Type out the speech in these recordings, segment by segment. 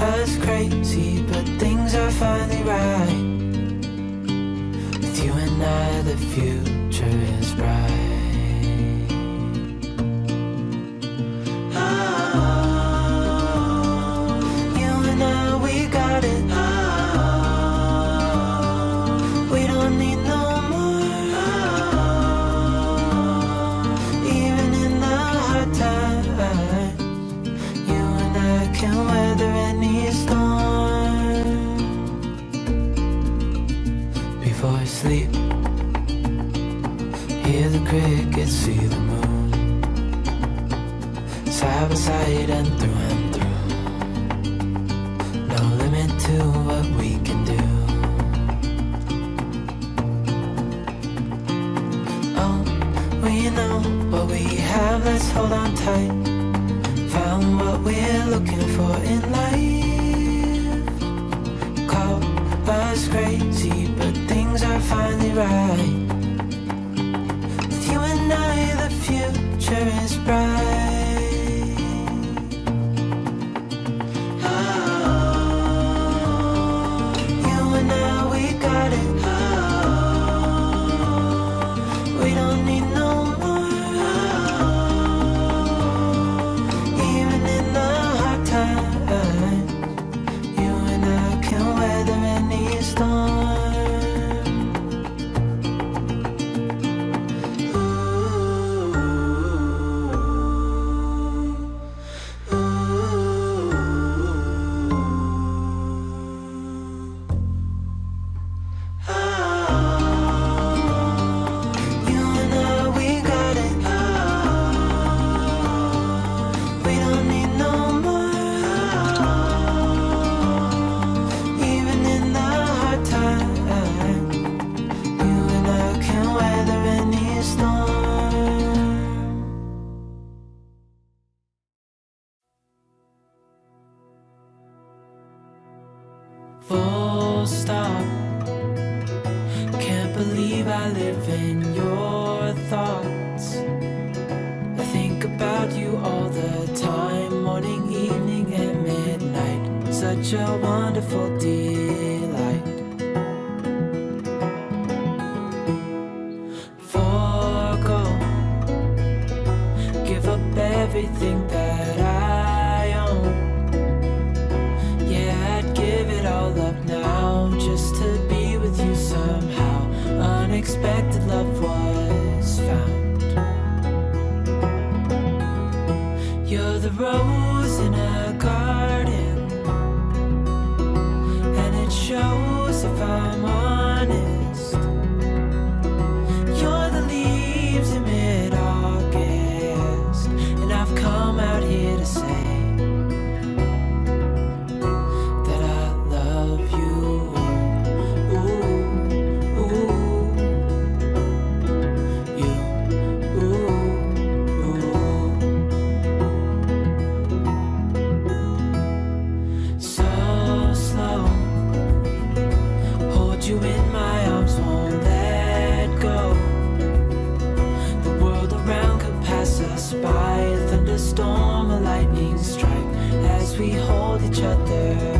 us crazy, but things are finally right. With you and I, the future is bright. tight. Found what we're looking for in life. Call us crazy, but things are finally right. we hold each other.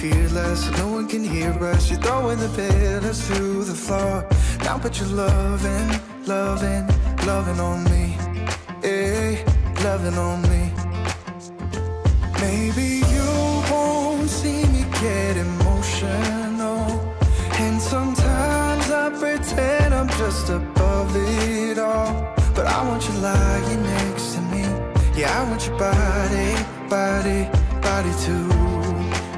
fearless. No one can hear us. You're throwing the pillars through the floor. Now put your loving, loving, loving on me. Yeah, loving on me. Maybe you won't see me get emotional. And sometimes I pretend I'm just above it all. But I want you lying next to me. Yeah, I want your body, body, body too.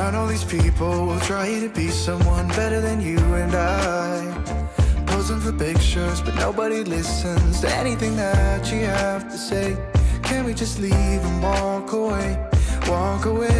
Around all these people, will try to be someone better than you and I. Posing for pictures, but nobody listens to anything that you have to say. Can we just leave and walk away? Walk away,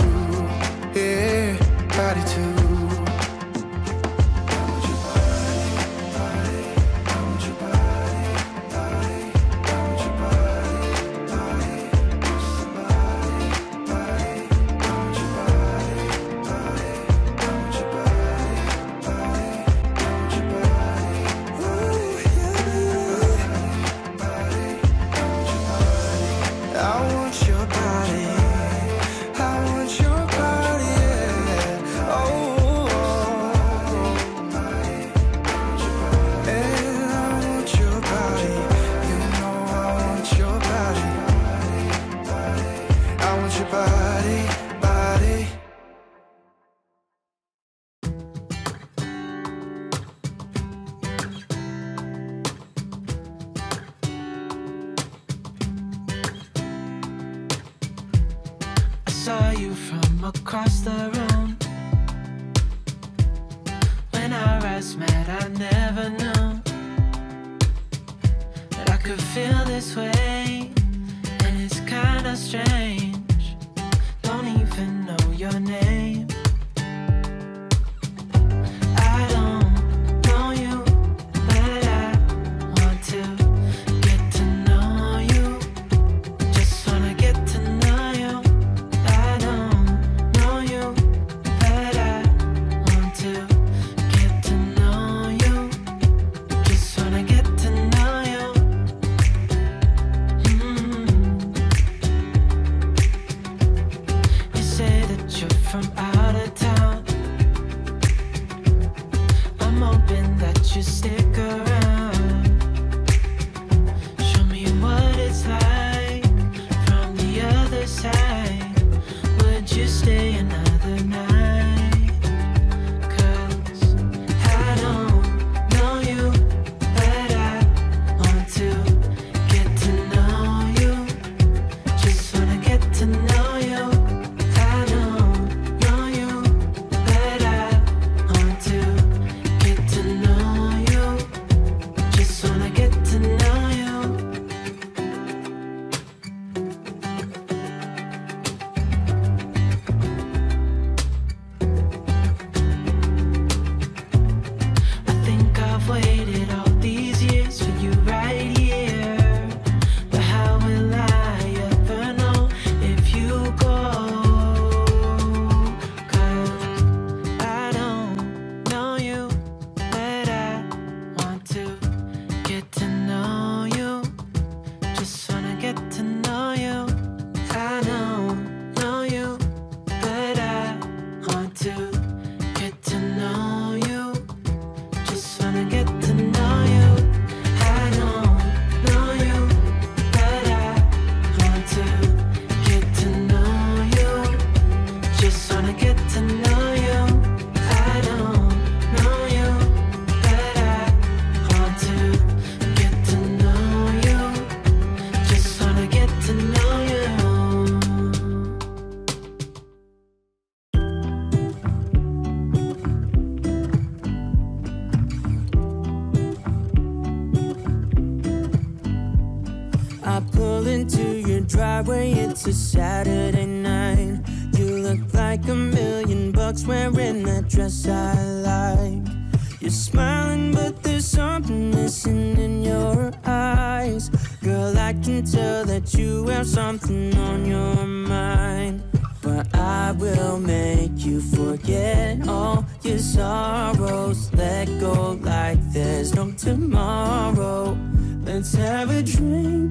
Saturday night. You look like a million bucks wearing that dress I like. You're smiling, but there's something missing in your eyes. Girl, I can tell that you have something on your mind. But I will make you forget all your sorrows. Let go like there's no tomorrow. Let's have a drink,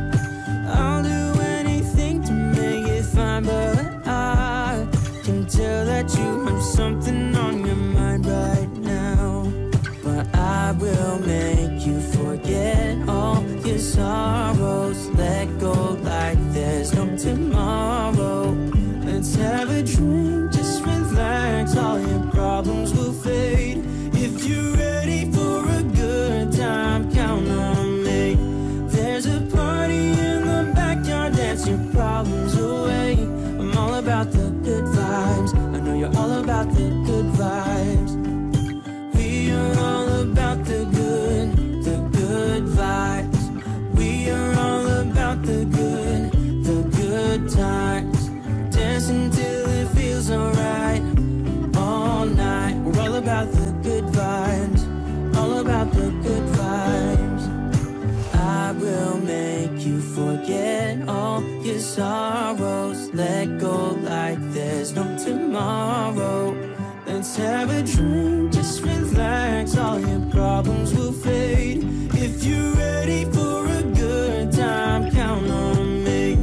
But I can tell that you have something on your mind right now. But I will make you forget all your sorrows. Let go like there's no tomorrow. Let's have a drink, just relax. All your problems will fade. If you're about the good vibes. I know you're all about the good vibes. We are all about the good, the good vibes. We are all about the good, the good times. Dance until it feels alright. All night, we're all about the good vibes. All about the good vibes. I will make you forget all your sorrows. Let go tomorrow. Let's have a drink, just relax. All your problems will fade. If you're ready for a good time, count on me.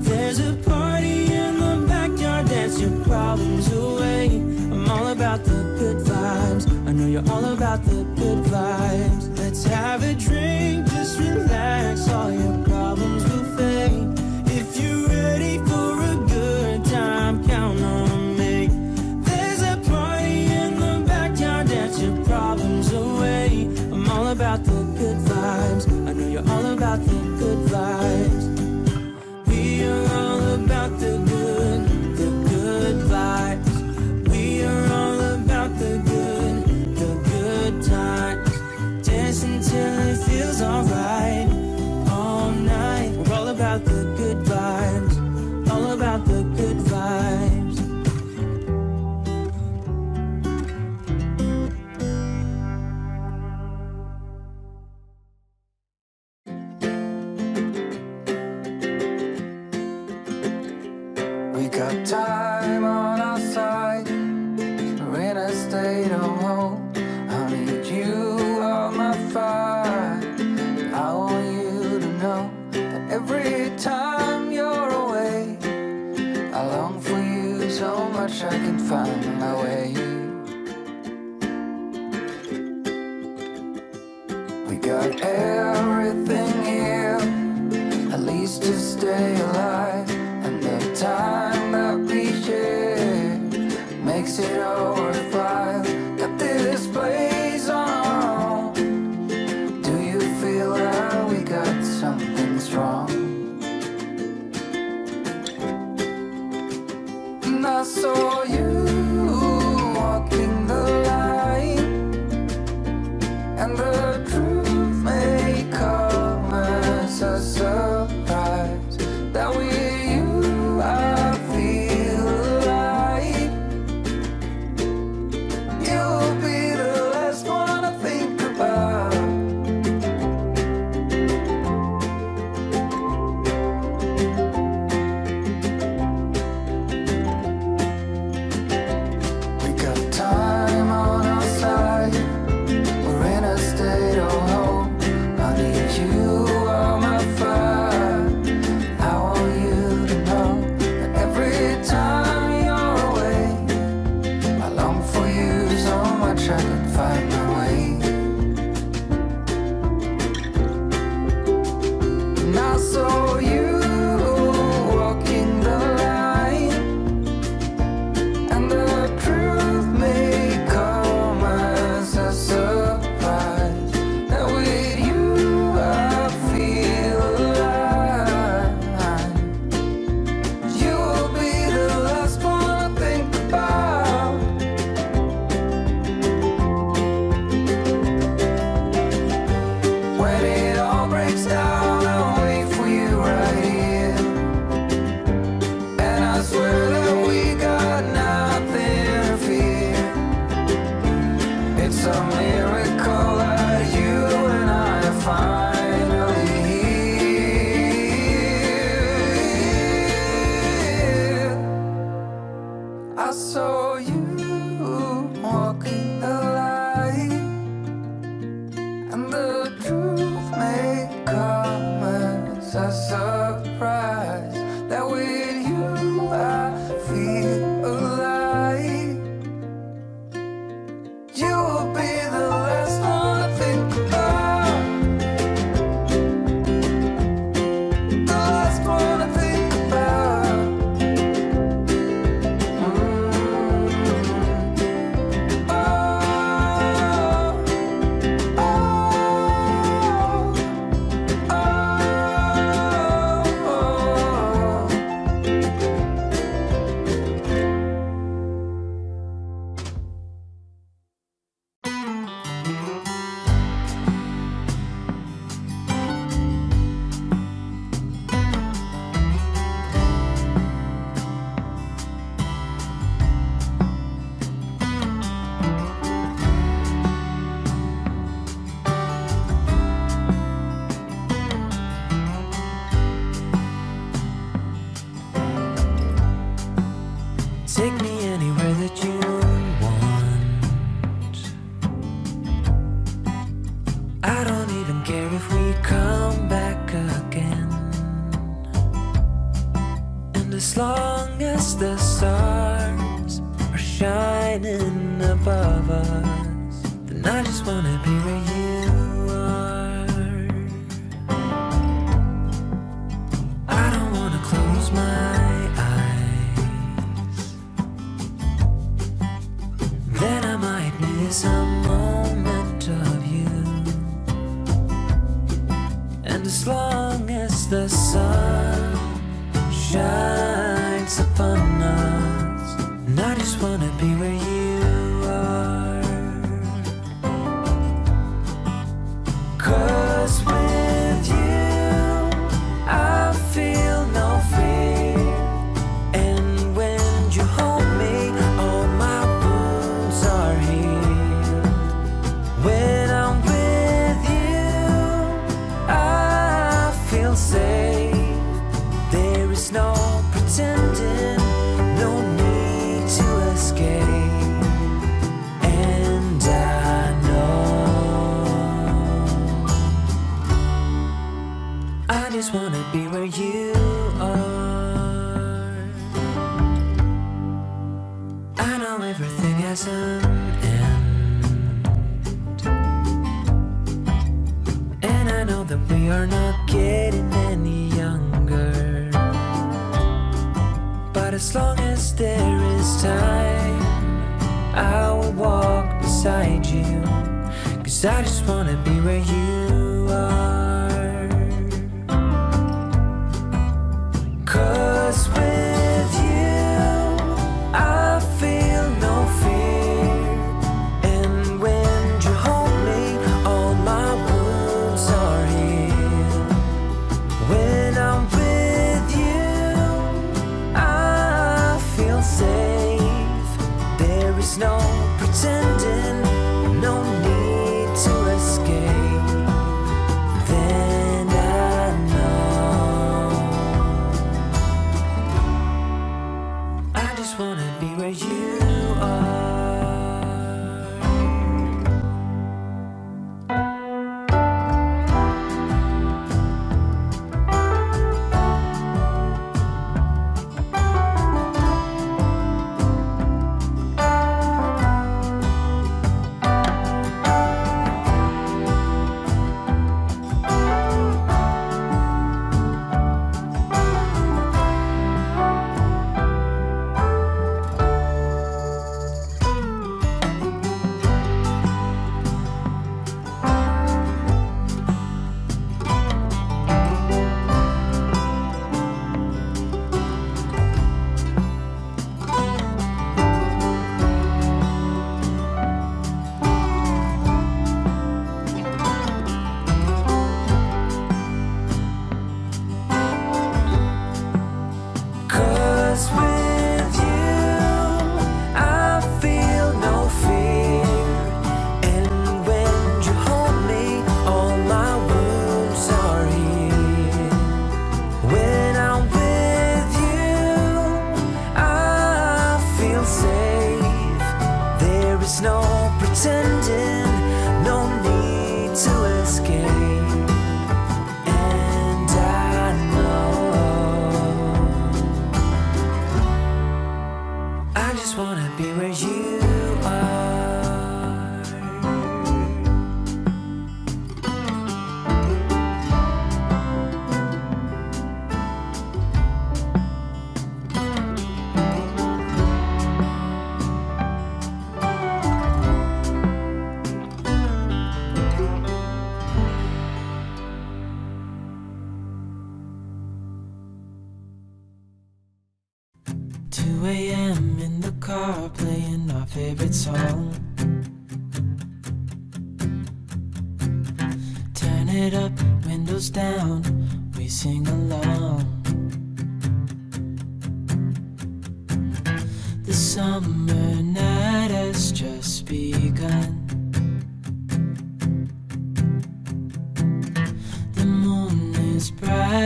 There's a party in the backyard, dance your problems away. I'm all about the good vibes. I know you're all about the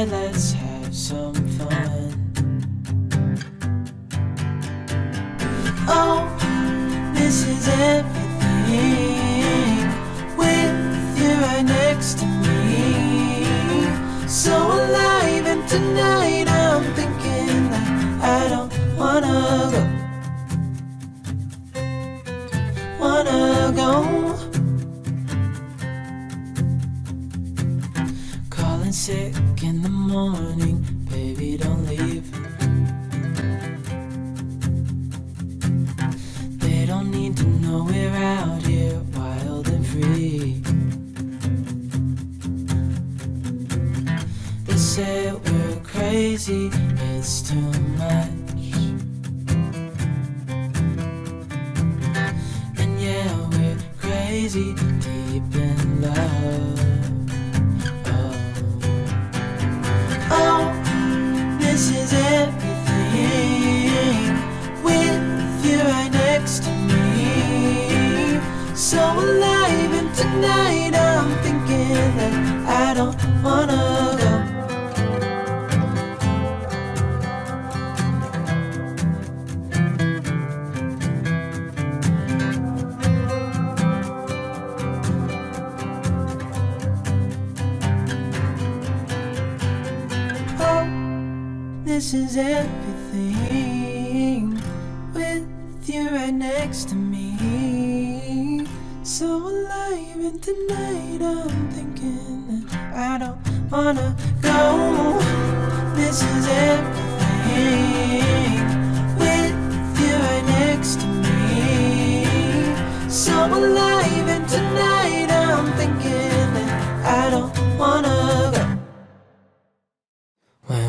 Let's have some morning.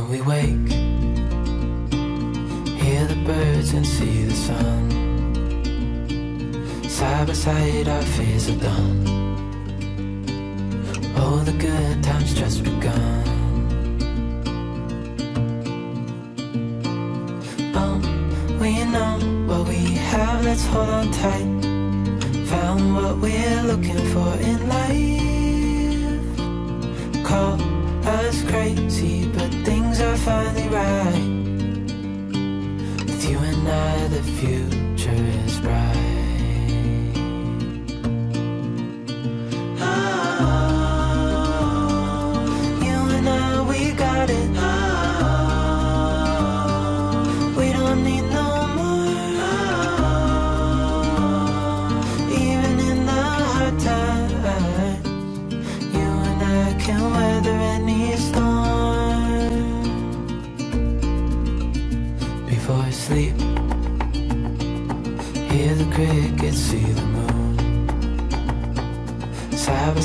we wake, hear the birds and see the sun. Side by side, our fears are done. Oh, the good times just begun. Oh, we know what we have, let's hold on tight. Found what we're looking for in life. Call us crazy, but things are finally right. With you and I, the future is bright.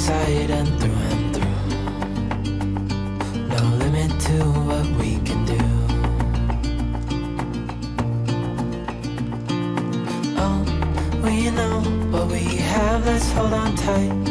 inside and through and through. No limit to what we can do. Oh, we know what we have, let's hold on tight.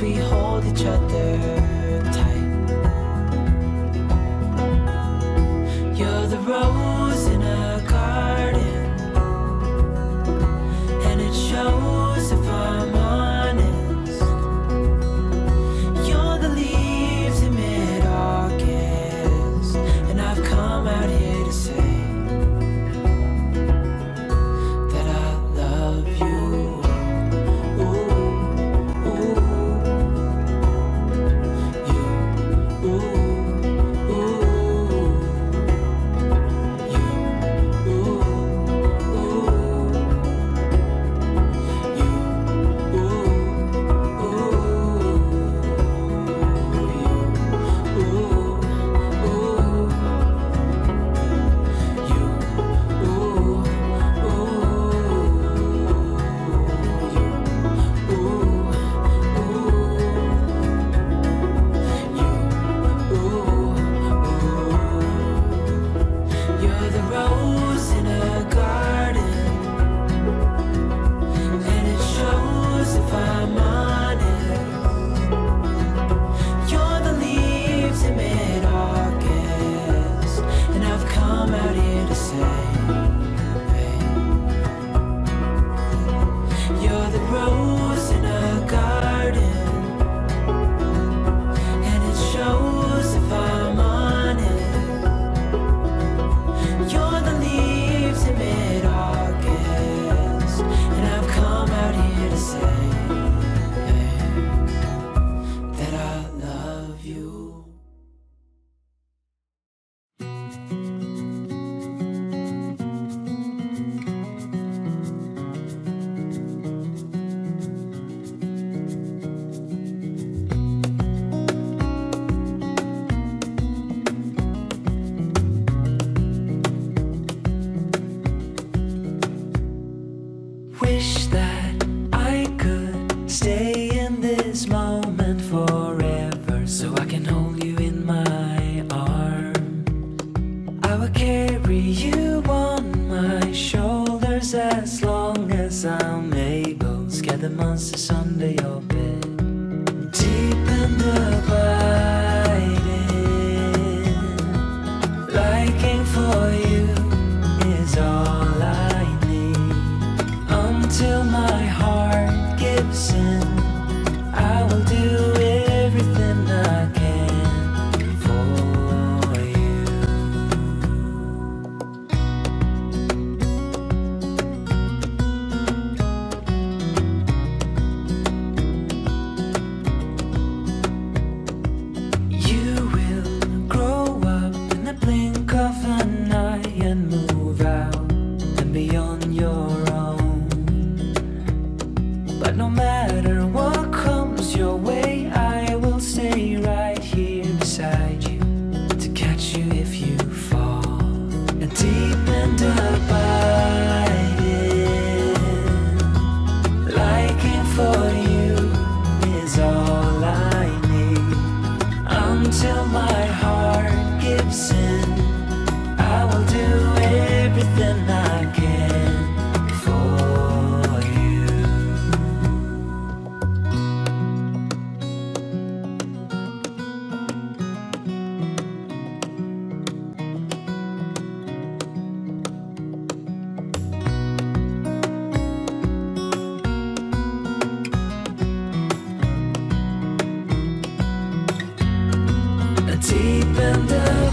We hold each other been down.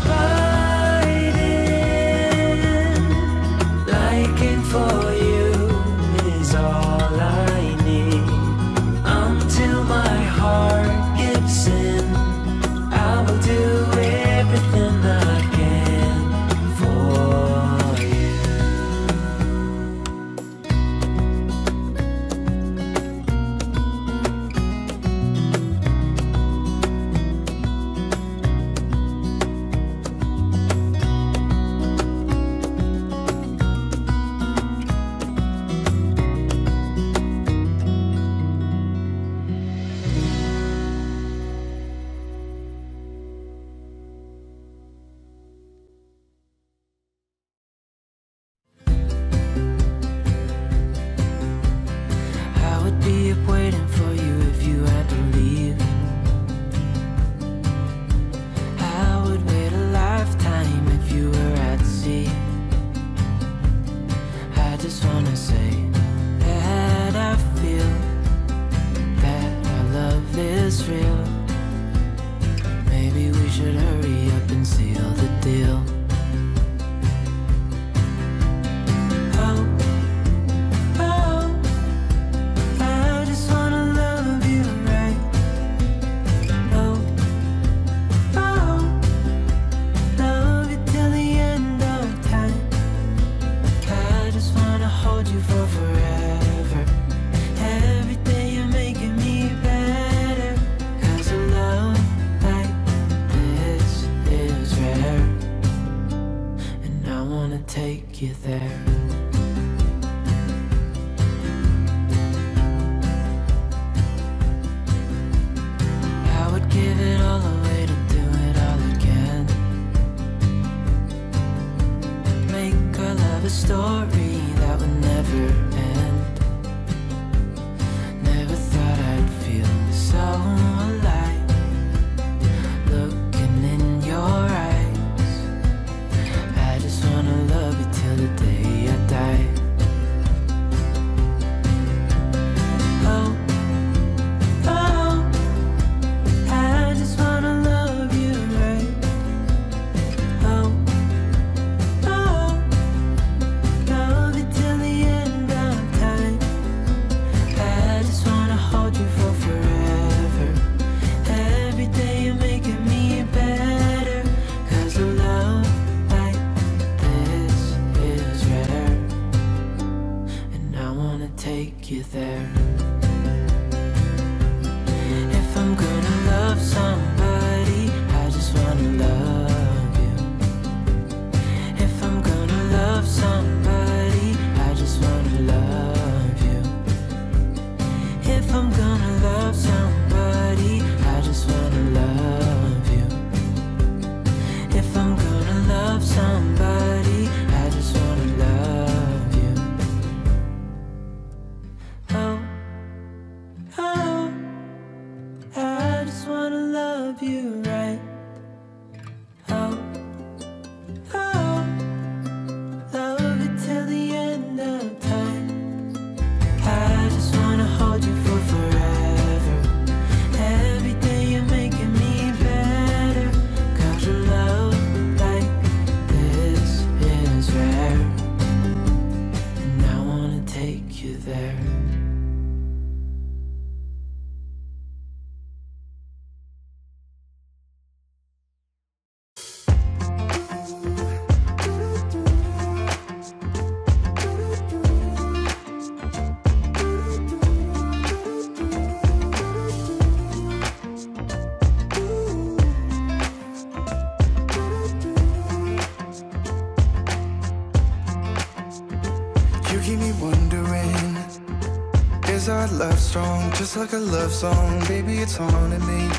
Just like a love song, baby, it's haunting me.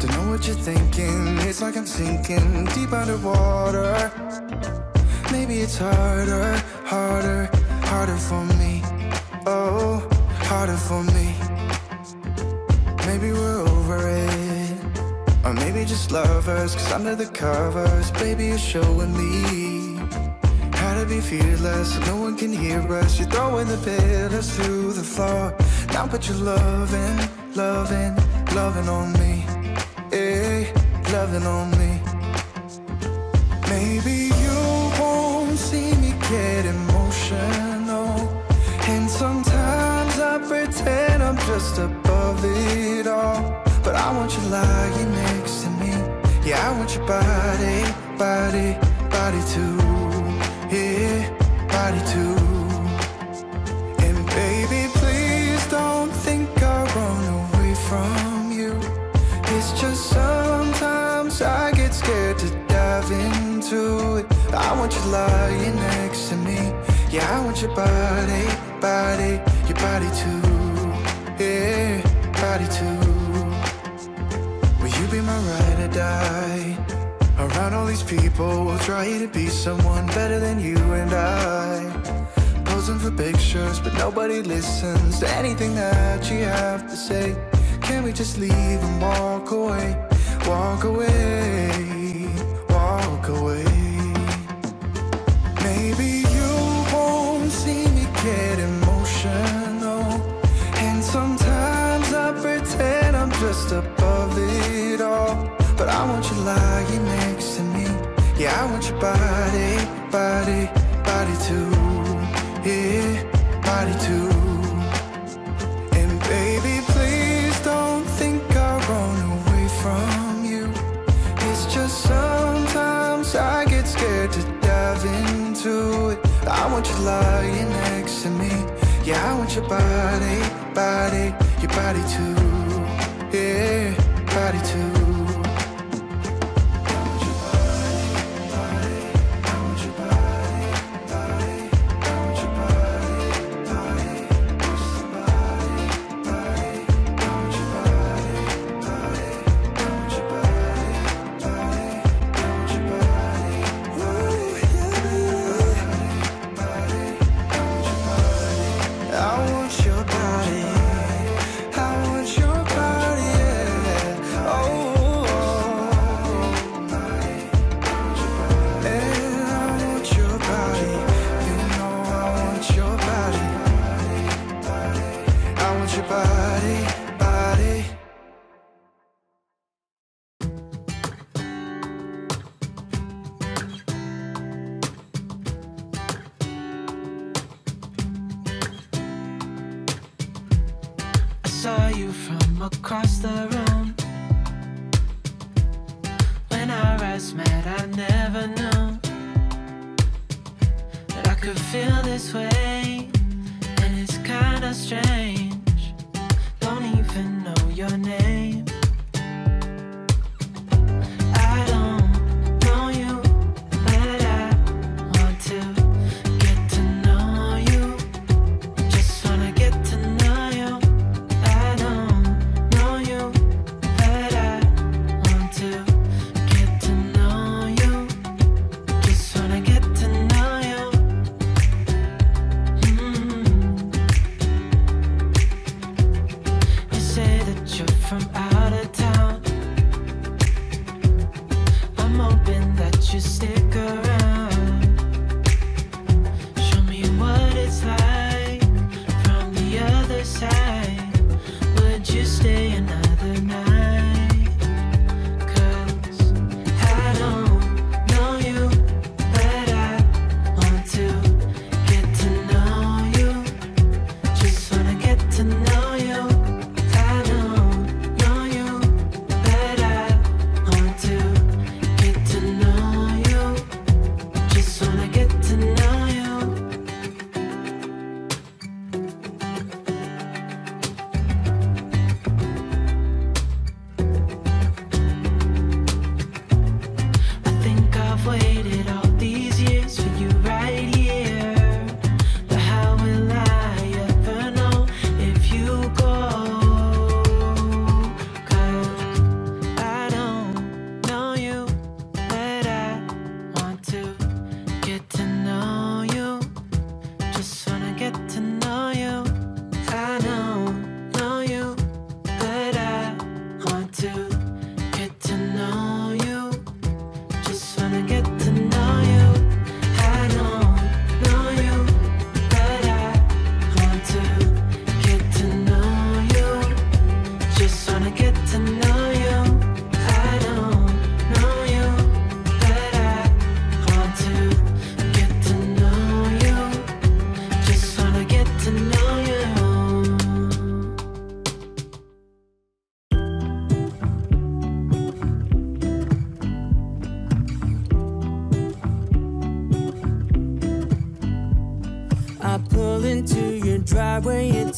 Don't know what you're thinking, it's like I'm sinking deep underwater. Maybe it's harder, harder, harder for me. Oh, harder for me. Maybe we're over it. Or maybe just lovers, cause under the covers Baby, you're showing me How to be fearless, no one can hear us You're throwing the pillars through the floor. Now put your loving, loving, loving on me. Hey, loving on me. Maybe you won't see me get emotional. And sometimes I pretend I'm just above it all. But I want you lying next to me. Yeah, I want your body, body, body too. Yeah, body too. lying next to me. Yeah, I want your body, body, your body too. Yeah, body too. Will you be my ride or die? Around all these people, we'll try to be someone better than you and I. Posing for pictures, but nobody listens to anything that you have to say. Can we just leave and walk away, walk away. body, body, your body too. Yeah, body too.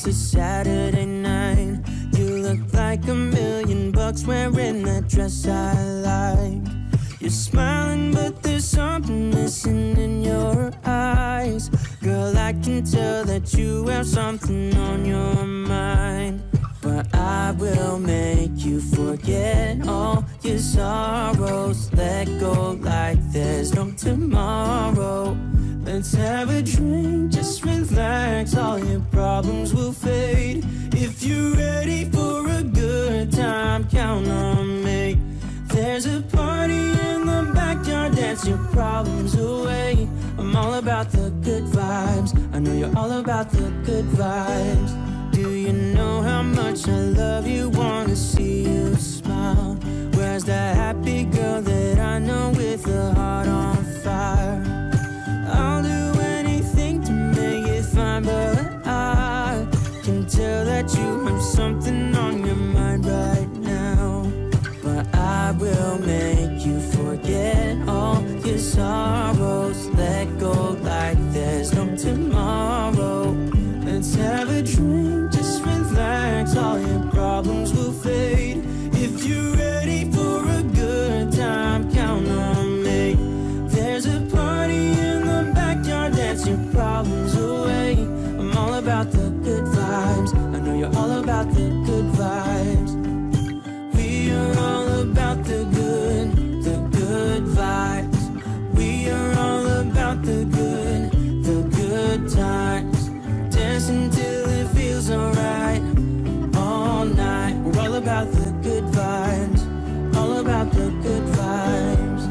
It's a Saturday. times. Dancing till it feels alright. All night. We're all about the good vibes. All about the good vibes.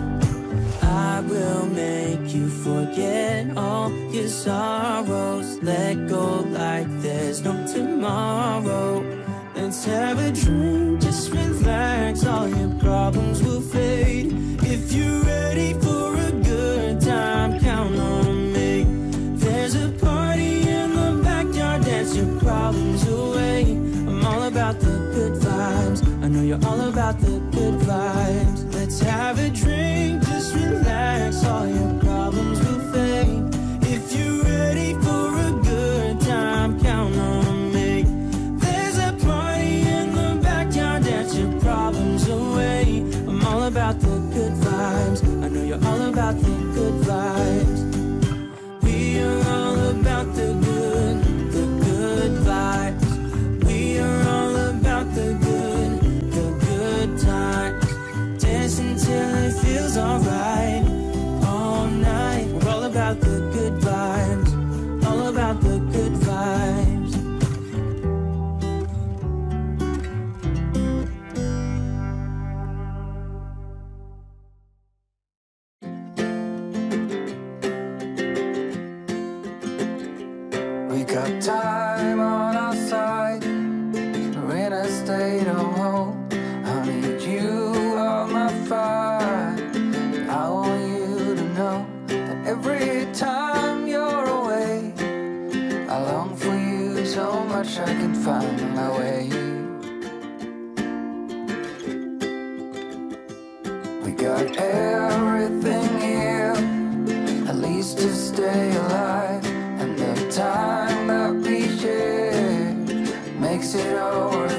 I will make you forget all your sorrows. Let go like there's no tomorrow. Let's have a drink, just relax. All your problems Let's have a drink. sit over.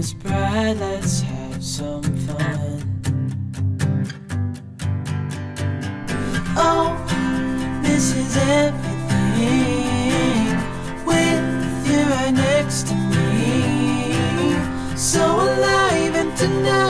is bright, let's have some fun. Oh, this is everything with you right next to me. So alive and tonight.